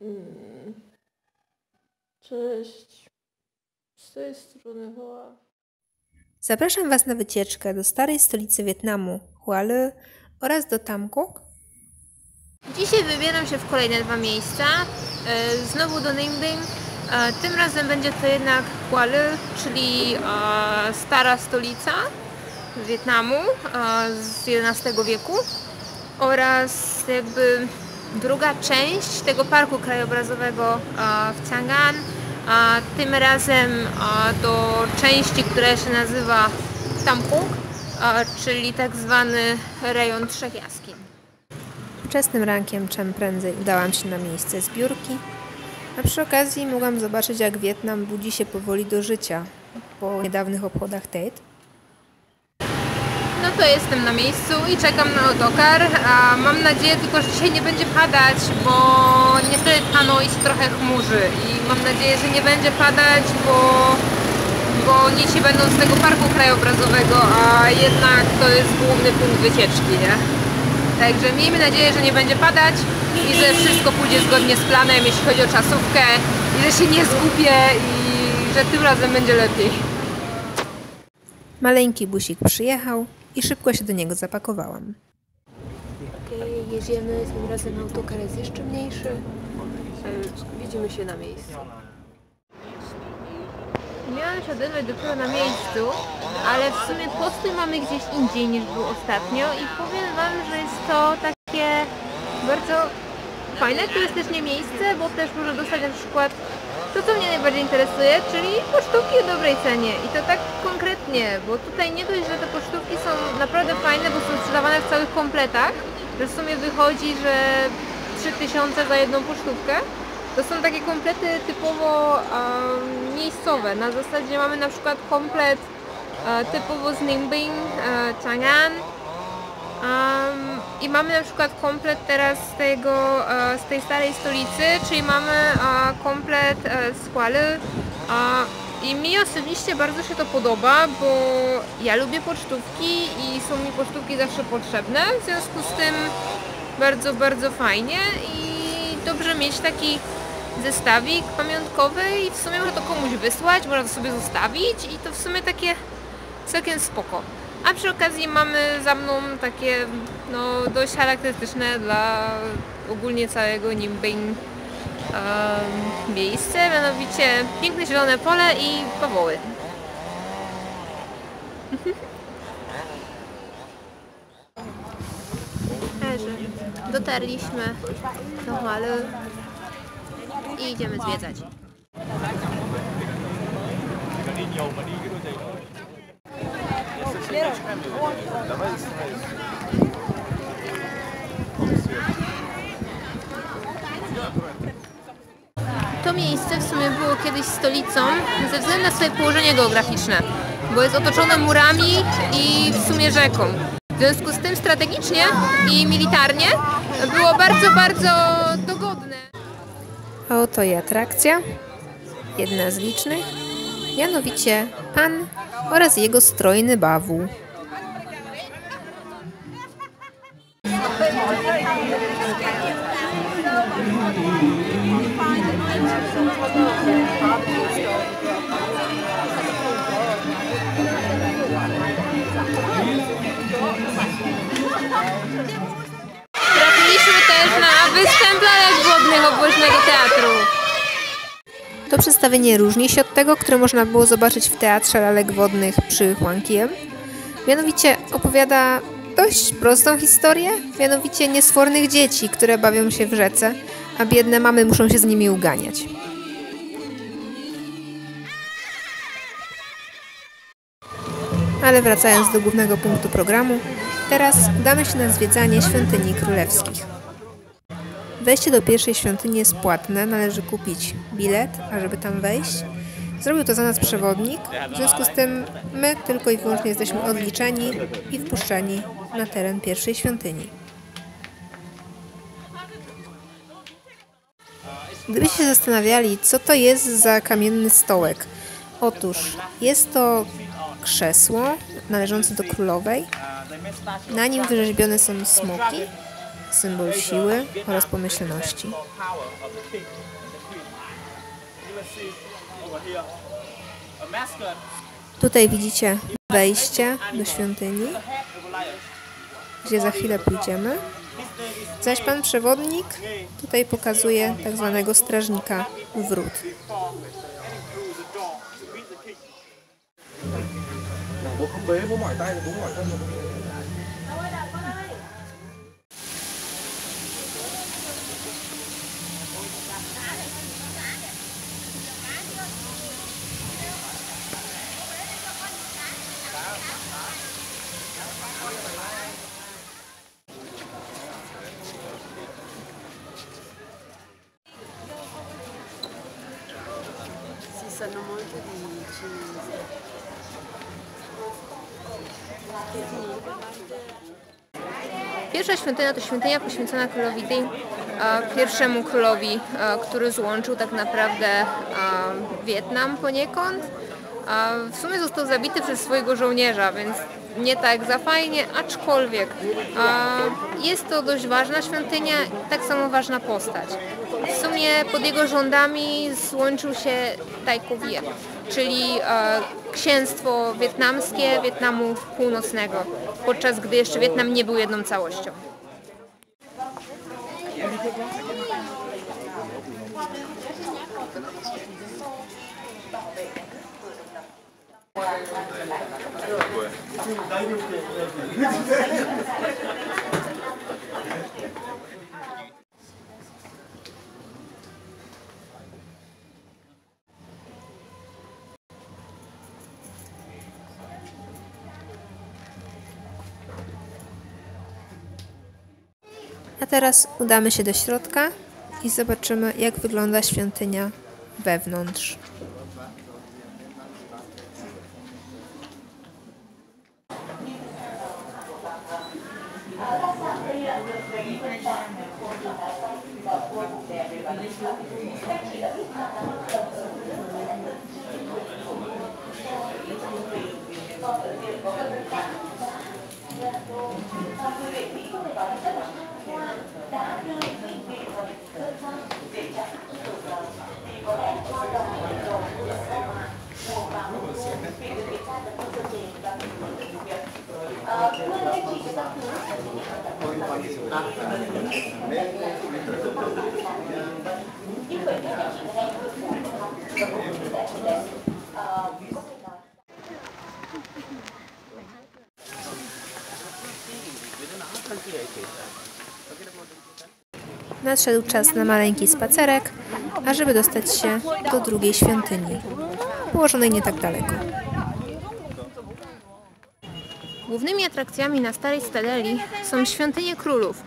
Mm. Cześć. Z tej strony Hoa. Zapraszam Was na wycieczkę do starej stolicy Wietnamu, Hualien oraz do Tam Quoc. Dzisiaj wybieram się w kolejne dwa miejsca. E, Znowu do Ninh Binh. E, Tym razem będzie to jednak Hualien, czyli e, stara stolica Wietnamu z XI wieku oraz jakby druga część tego parku krajobrazowego e, w Chang An. A tym razem do części, która się nazywa Tam Quoc, e, czyli tak zwany rejon Trzech Jaskiń. Wczesnym rankiem czym prędzej udałam się na miejsce zbiórki, a przy okazji mogłam zobaczyć jak Wietnam budzi się powoli do życia po niedawnych obchodach Tet. No to jestem na miejscu i czekam na autokar. A mam nadzieję tylko, że dzisiaj nie będzie padać, bo niestety Hanoi się trochę chmurzy i mam nadzieję, że nie będzie padać, bo, bo dzieci będą z tego parku krajobrazowego, a jednak to jest główny punkt wycieczki, nie? Także miejmy nadzieję, że nie będzie padać i że wszystko pójdzie zgodnie z planem, jeśli chodzi o czasówkę i że się nie zgubię i że tym razem będzie lepiej. Maleńki busik przyjechał i szybko się do niego zapakowałam. Jedziemy, tym razem autokar jest jeszcze mniejszy. E, Widzimy się na miejscu. Miałam się odebrać dopiero na miejscu, ale w sumie postój mamy gdzieś indziej niż był ostatnio i powiem Wam, że jest to takie bardzo fajne turystycznie miejsce, bo też można dostać na przykład to, co mnie najbardziej interesuje, czyli pocztówki o dobrej cenie i to tak konkretnie, bo tutaj nie dość, że te pocztówki są naprawdę fajne, bo są sprzedawane w całych kompletach, że w sumie wychodzi, że 3000 za jedną pocztówkę, to są takie komplety typowo em, miejscowe. Na zasadzie mamy na przykład komplet e, typowo z Ninh Binh, e, Chang'an em, i mamy na przykład komplet teraz z, tego, e, z tej starej stolicy, czyli mamy e, komplet e, z Hualien. E, I mi osobiście bardzo się to podoba, bo ja lubię pocztówki i są mi pocztówki zawsze potrzebne, w związku z tym bardzo, bardzo fajnie i dobrze mieć taki zestawik pamiątkowy i w sumie można to komuś wysłać, można to sobie zostawić i to w sumie takie całkiem spoko. A przy okazji mamy za mną takie no, dość charakterystyczne dla ogólnie całego Nimbing um, miejsce, mianowicie piękne zielone pole i. Także dotarliśmy do Hualien i idziemy zwiedzać. To miejsce w sumie było kiedyś stolicą ze względu na swoje położenie geograficzne, bo jest otoczone murami i w sumie rzeką. W związku z tym strategicznie i militarnie było bardzo, bardzo dogodne. A oto i atrakcja, jedna z licznych, mianowicie pan oraz jego strojny bawół. Trafiliśmy też na występ lalek wodnych obwoźnego teatru. To przedstawienie różni się od tego, które można było zobaczyć w Teatrze Lalek Wodnych przy Huankiem. Mianowicie opowiada dość prostą historię, mianowicie niesfornych dzieci, które bawią się w rzece, a biedne mamy muszą się z nimi uganiać. Ale wracając do głównego punktu programu, teraz udamy się na zwiedzanie świątyni królewskich. Wejście do pierwszej świątyni jest płatne, należy kupić bilet, ażeby tam wejść. Zrobił to za nas przewodnik, w związku z tym my tylko i wyłącznie jesteśmy odliczeni i wpuszczeni na teren pierwszej świątyni. Gdybyście się zastanawiali, co to jest za kamienny stołek, otóż jest to krzesło należące do królowej. Na nim wyrzeźbione są smoki symbol siły oraz pomyślności. Tutaj widzicie wejście do świątyni, gdzie za chwilę pójdziemy. Zaś pan przewodnik tutaj pokazuje tak zwanego strażnika wrót. không sanno molto di cinese. Pierwsza świątynia to świątynia poświęcona królowi Ding, pierwszemu królowi, który złączył tak naprawdę Wietnam poniekąd. W sumie został zabity przez swojego żołnierza, więc nie tak za fajnie, aczkolwiek jest to dość ważna świątynia, tak samo ważna postać. W sumie pod jego rządami złączył się Tai Vie, czyli księstwo wietnamskie Wietnamu Północnego, podczas gdy jeszcze Wietnam nie był jedną całością. A teraz udamy się do środka i zobaczymy, jak wygląda świątynia wewnątrz. Nadszedł czas na maleńki spacerek, ażeby dostać się do drugiej świątyni, położonej nie tak daleko. Głównymi atrakcjami na Starej Stadeli są świątynie królów,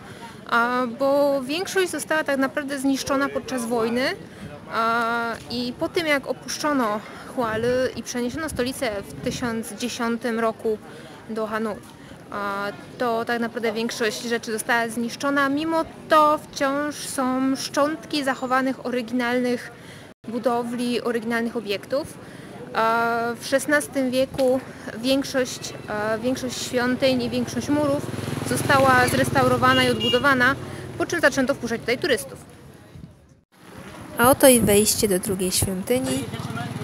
bo większość została tak naprawdę zniszczona podczas wojny i po tym jak opuszczono Hualy i przeniesiono stolicę w 1010 roku do Hanoi, a, to tak naprawdę większość rzeczy została zniszczona, mimo to wciąż są szczątki zachowanych oryginalnych budowli, oryginalnych obiektów. E, W XVI wieku większość, e, większość świątyń i większość murów została zrestaurowana i odbudowana, po czym zaczęto wpuszczać tutaj turystów. A oto i wejście do drugiej świątyni,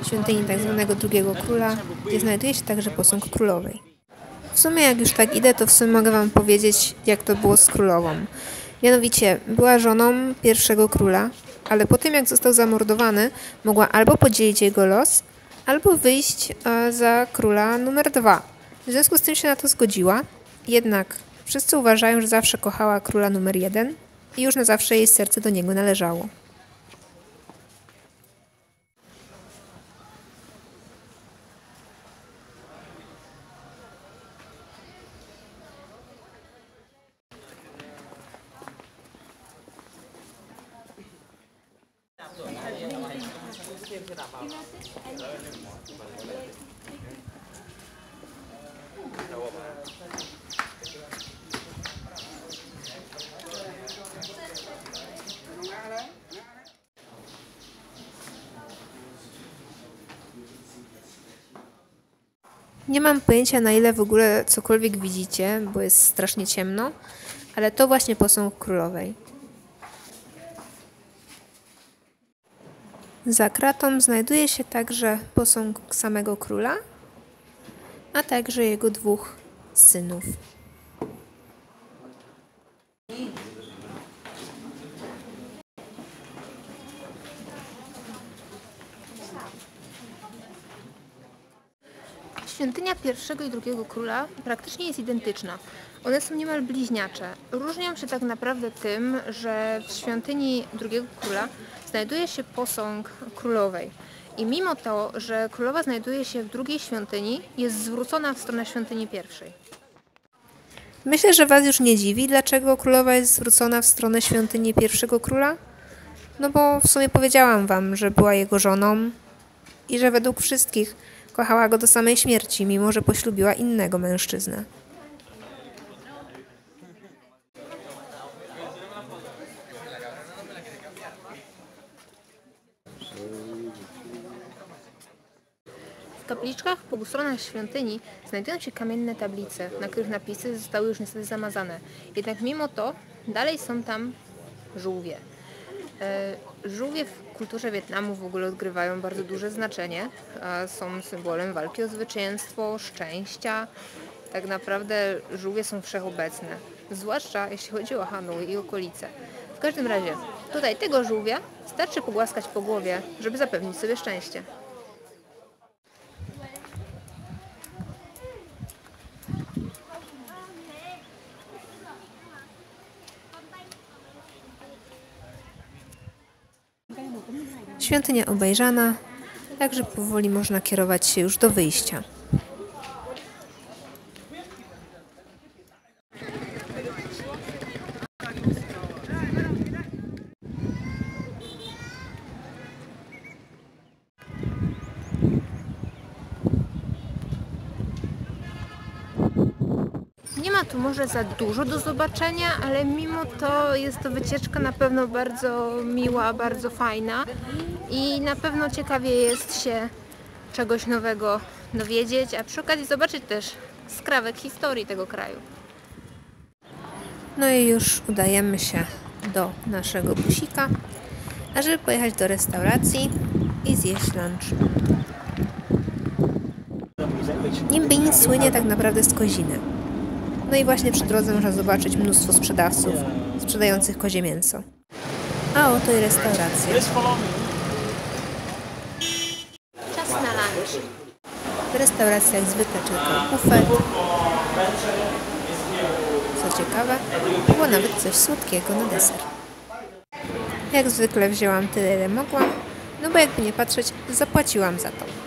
świątyni tak zwanego drugiego króla, gdzie znajduje się także posąg królowej. W sumie jak już tak idę, to w sumie mogę wam powiedzieć, jak to było z królową. Mianowicie była żoną pierwszego króla, ale po tym jak został zamordowany, mogła albo podzielić jego los, albo wyjść e, za króla numer dwa. W związku z tym się na to zgodziła, jednak wszyscy uważają, że zawsze kochała króla numer jeden i już na zawsze jej serce do niego należało. Mam pojęcia na ile w ogóle cokolwiek widzicie, bo jest strasznie ciemno, Ale to właśnie posąg królowej. Za kratą znajduje się także posąg samego króla, a także jego dwóch synów. Świątynia pierwszego i drugiego króla praktycznie jest identyczna. One są niemal bliźniacze. Różnią się tak naprawdę tym, że w świątyni drugiego króla znajduje się posąg królowej. I mimo to, że królowa znajduje się w drugiej świątyni, jest zwrócona w stronę świątyni pierwszej. Myślę, że Was już nie dziwi, dlaczego królowa jest zwrócona w stronę świątyni pierwszego króla. No bo w sumie powiedziałam Wam, że była jego żoną i że według wszystkich kochała go do samej śmierci, mimo że poślubiła innego mężczyznę. W kapliczkach po obu stronach świątyni znajdują się kamienne tablice, na których napisy zostały już niestety zamazane. Jednak mimo to dalej są tam żółwie. E, Żółwie kulturze Wietnamu w ogóle odgrywają bardzo duże znaczenie. Są symbolem walki o zwycięstwo, szczęścia. Tak naprawdę żółwie są wszechobecne, zwłaszcza jeśli chodzi o Hanoi i okolice. W każdym razie, tutaj tego żółwia starczy pogłaskać po głowie, żeby zapewnić sobie szczęście. Świątynia obejrzana, także powoli można kierować się już do wyjścia. Może za dużo do zobaczenia, ale mimo to jest to wycieczka na pewno bardzo miła, bardzo fajna i na pewno ciekawie jest się czegoś nowego dowiedzieć, a przy okazji zobaczyć też skrawek historii tego kraju. No i już udajemy się do naszego busika, ażeby pojechać do restauracji i zjeść lunch. Nimbin słynie tak naprawdę z koziny. No i właśnie przy drodze można zobaczyć mnóstwo sprzedawców sprzedających kozie mięso. A oto i restauracja. Czas na lunch. W restauracji jak zwykle czekał bufet. Co ciekawe, było nawet coś słodkiego na deser. Jak zwykle wzięłam tyle, ile mogłam, no bo jakby nie patrzeć, zapłaciłam za to.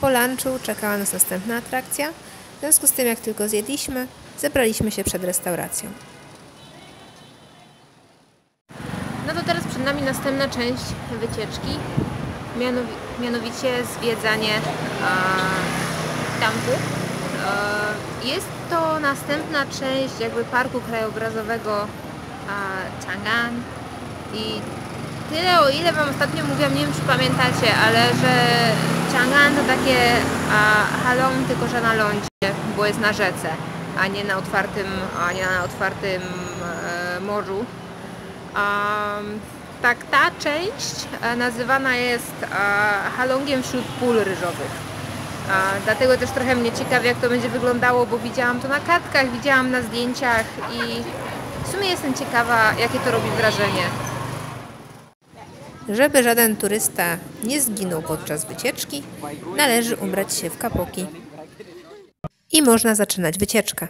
Po lunchu czekała nas następna atrakcja, w związku z tym jak tylko zjedliśmy, zebraliśmy się przed restauracją. No to teraz przed nami następna część wycieczki, mianowi mianowicie zwiedzanie e. E, jest to następna część jakby parku krajobrazowego e, Chang'an i tyle o ile Wam ostatnio mówiłam, nie wiem czy pamiętacie, ale że Chang'an to takie halong, tylko że na lądzie, bo jest na rzece, a nie na otwartym, a nie na otwartym e, morzu. Tak, ta część e, nazywana jest halongiem wśród pól ryżowych. Dlatego też trochę mnie ciekawi, jak to będzie wyglądało, bo widziałam to na kartkach, widziałam na zdjęciach i w sumie jestem ciekawa, jakie to robi wrażenie. Żeby żaden turysta nie zginął podczas wycieczki, należy ubrać się w kapoki. I można zaczynać wycieczkę.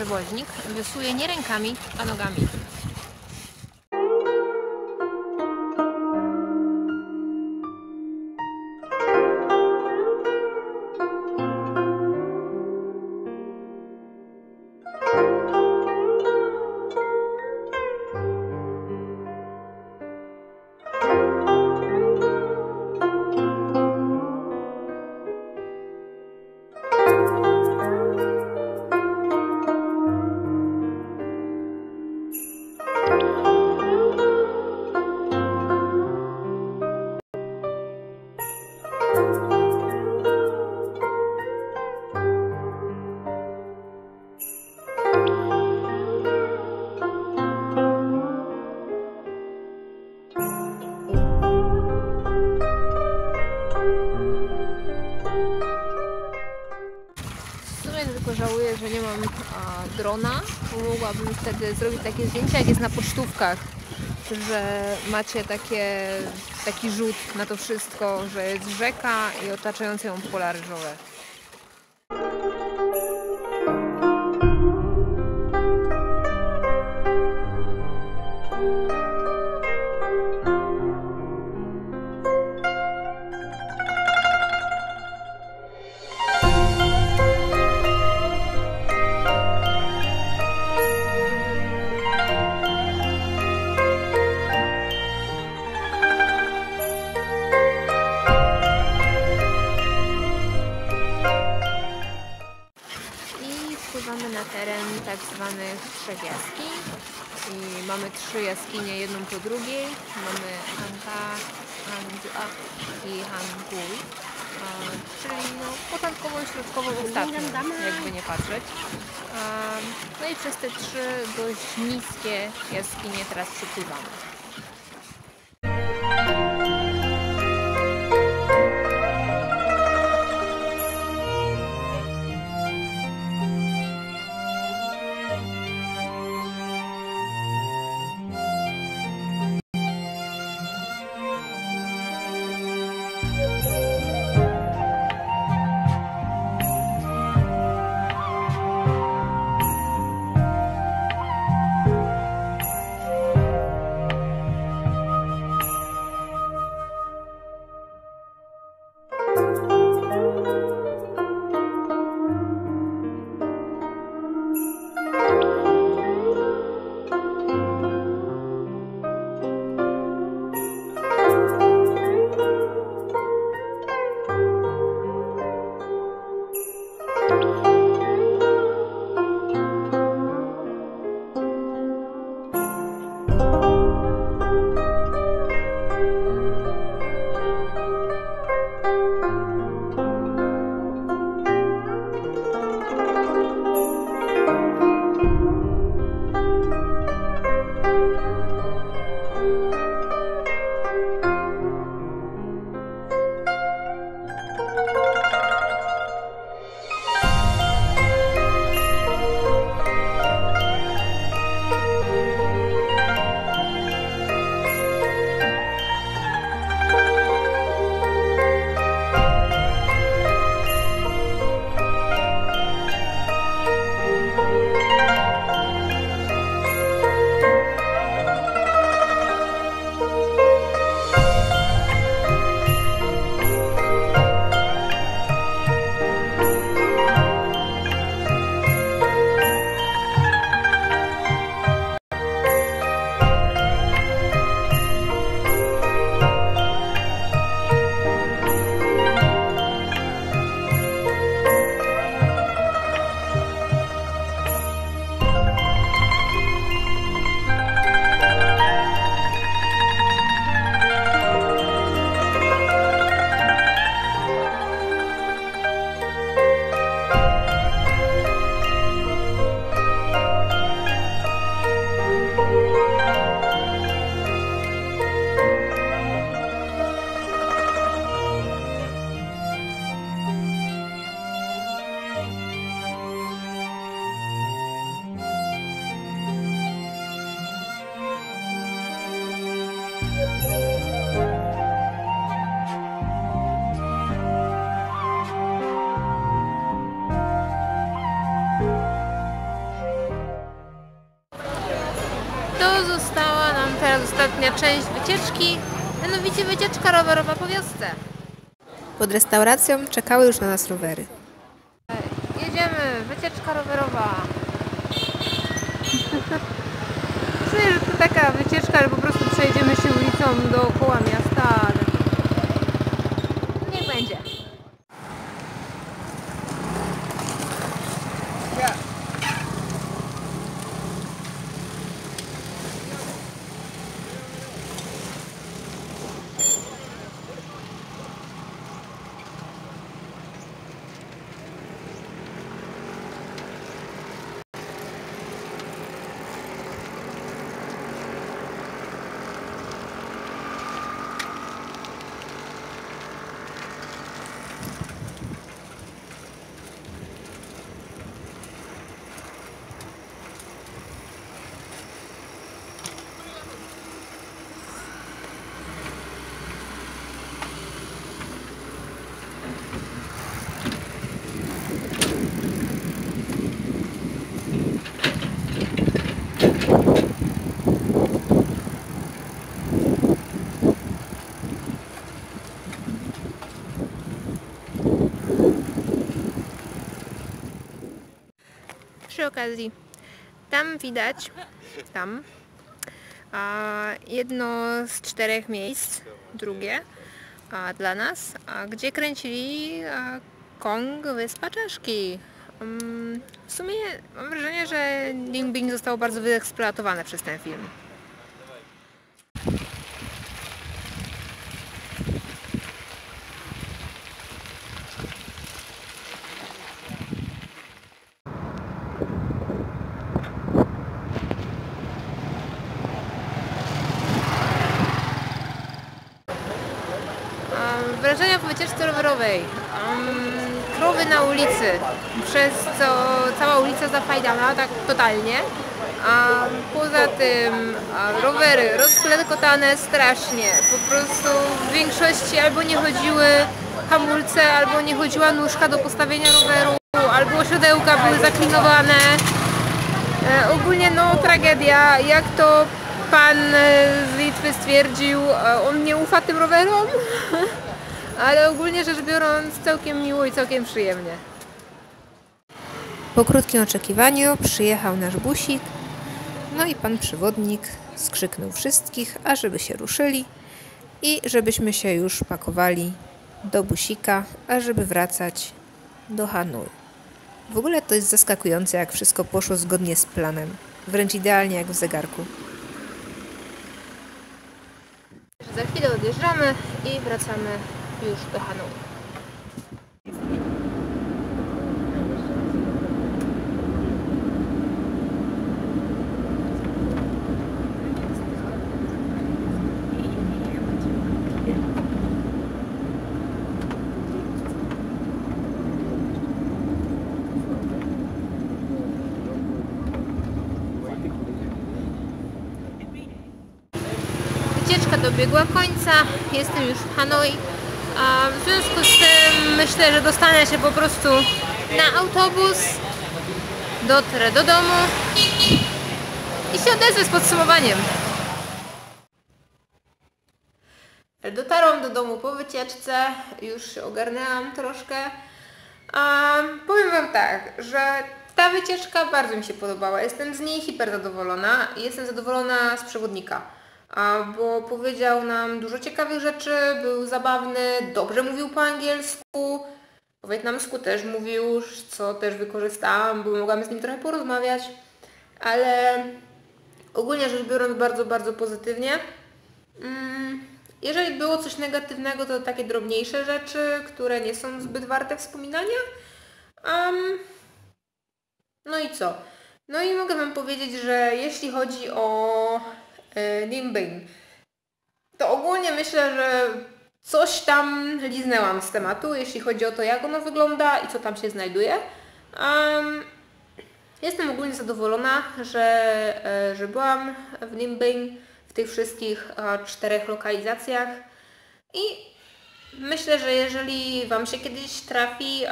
Przewoźnik wiosłuje nie rękami, a nogami. tylko żałuję, że nie mam a, drona, bo mogłabym wtedy zrobić takie zdjęcia, jak jest na pocztówkach, że macie takie, taki rzut na to wszystko, że jest rzeka i otaczające ją pola ryżowe. Trzech jaskiń. I mamy trzy jaskinie, jedną po drugiej. Mamy Hanka, Hangzhua i Hangul. Czyli no, początkową, środkową, ostatnią, jakby nie patrzeć. No i przez te trzy dość niskie jaskinie teraz przepływamy. Teraz ostatnia część wycieczki, mianowicie wycieczka rowerowa po wiosce. Pod restauracją czekały już na nas rowery. Jedziemy, wycieczka rowerowa. Myślę, że to taka wycieczka, że po prostu przejedziemy się ulicą dookoła miasta, ale niech będzie. Okazji. Tam widać, tam, jedno z czterech miejsc, drugie dla nas, gdzie kręcili Kong Wyspa Czaszki. Mm, w sumie mam wrażenie, że Limbing zostało bardzo wyeksploatowane przez ten film. Um, wrażenia po wycieczce rowerowej. Um, krowy na ulicy, przez co cała ulica zafajdana, tak totalnie. A poza tym a, rowery rozklekotane strasznie. Po prostu w większości albo nie chodziły hamulce, albo nie chodziła nóżka do postawienia roweru, albo siodełka były zaklinowane. E, ogólnie no tragedia, jak to pan e, z Litwy stwierdził, e, on nie ufa tym rowerom, ale ogólnie rzecz biorąc całkiem miło i całkiem przyjemnie. Po krótkim oczekiwaniu przyjechał nasz busik, no i pan przewodnik skrzyknął wszystkich, ażeby się ruszyli i żebyśmy się już pakowali do busika, ażeby wracać do Hanoi. W ogóle to jest zaskakujące, jak wszystko poszło zgodnie z planem. Wręcz idealnie jak w zegarku. Za chwilę odjeżdżamy i wracamy już do Hanoi. Wycieczka dobiegła końca, jestem już w Hanoi. A w związku z tym myślę, że dostanę się po prostu na autobus, dotrę do domu i się odezwę z podsumowaniem. Dotarłam do domu po wycieczce, już się ogarnęłam troszkę. A powiem Wam tak, że ta wycieczka bardzo mi się podobała. Jestem z niej hiper zadowolona i jestem zadowolona z przewodnika. Bo powiedział nam dużo ciekawych rzeczy, był zabawny, dobrze mówił po angielsku, po wietnamsku też mówił, co też wykorzystałam, bo mogłam z nim trochę porozmawiać, ale ogólnie rzecz biorąc bardzo, bardzo pozytywnie. Mm, Jeżeli było coś negatywnego, to takie drobniejsze rzeczy, które nie są zbyt warte wspominania. Am, no i co? No i mogę Wam powiedzieć, że jeśli chodzi o Limbing, to ogólnie myślę, że coś tam liznęłam z tematu, jeśli chodzi o to, jak ono wygląda i co tam się znajduje. Am, jestem ogólnie zadowolona, że, e, że byłam w Limbing w tych wszystkich czterech lokalizacjach i myślę, że jeżeli Wam się kiedyś trafi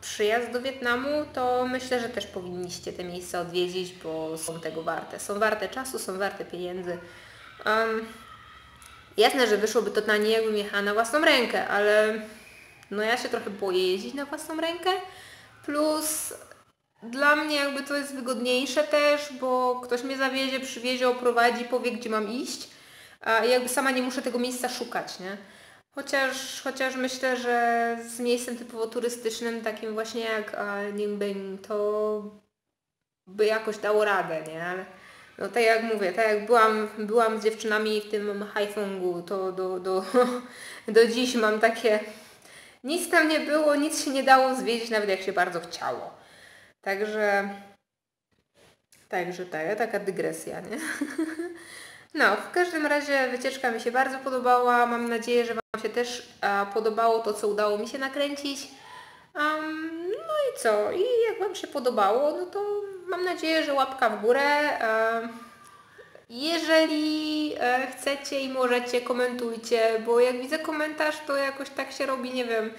przyjazd do Wietnamu, to myślę, że też powinniście te miejsca odwiedzić, bo są tego warte. Są warte czasu, są warte pieniędzy. Um, jasne, że wyszłoby to taniej, jakbym jechała na własną rękę, ale no ja się trochę boję jeździć na własną rękę. Plus dla mnie jakby to jest wygodniejsze też, bo ktoś mnie zawiezie, przywiezie, oprowadzi, powie gdzie mam iść, a jakby sama nie muszę tego miejsca szukać, nie? Chociaż, chociaż myślę, że z miejscem typowo turystycznym, takim właśnie jak e, Nimbing, to by jakoś dało radę, nie? Ale no tak jak mówię, tak jak byłam, byłam z dziewczynami w tym Haifongu, to do, do, do dziś mam takie... Nic tam nie było, nic się nie dało zwiedzić, nawet jak się bardzo chciało. Także... Także tak, taka dygresja, nie? No, w każdym razie wycieczka mi się bardzo podobała. Mam nadzieję, że Się też e, podobało to, co udało mi się nakręcić. Em, no i co? I jak Wam się podobało, no to mam nadzieję, że łapka w górę. Jeżeli e, chcecie i możecie, komentujcie, bo jak widzę komentarz, to jakoś tak się robi, nie wiem,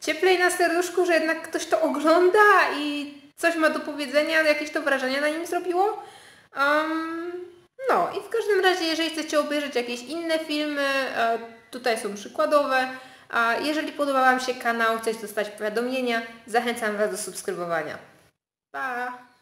cieplej na serduszku, że jednak ktoś to ogląda i coś ma do powiedzenia, jakieś to wrażenie na nim zrobiło. Em, no i w każdym razie, jeżeli chcecie obejrzeć jakieś inne filmy, e, tutaj są przykładowe, a jeżeli podoba Wam się kanał, chcecie dostać powiadomienia, zachęcam Was do subskrybowania. Pa!